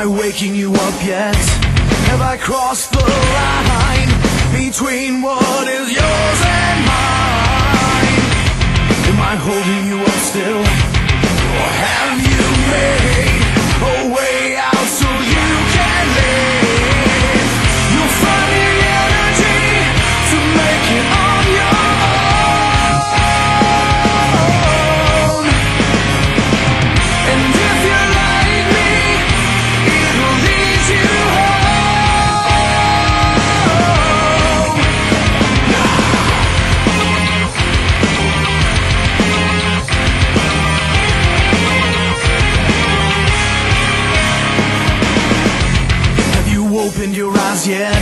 I waking you up yet? Have I crossed the line between what is yours and mine? Opened your eyes yet?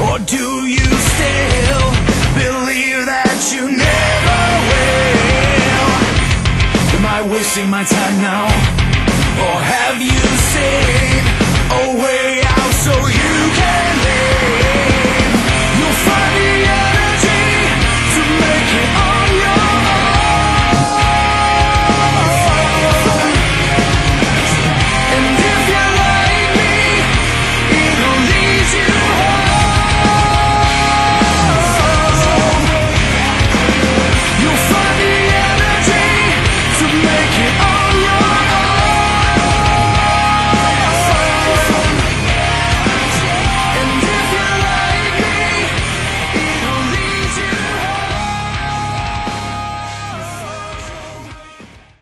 Or do you still believe that you never will? Am I wasting my time now? Or have you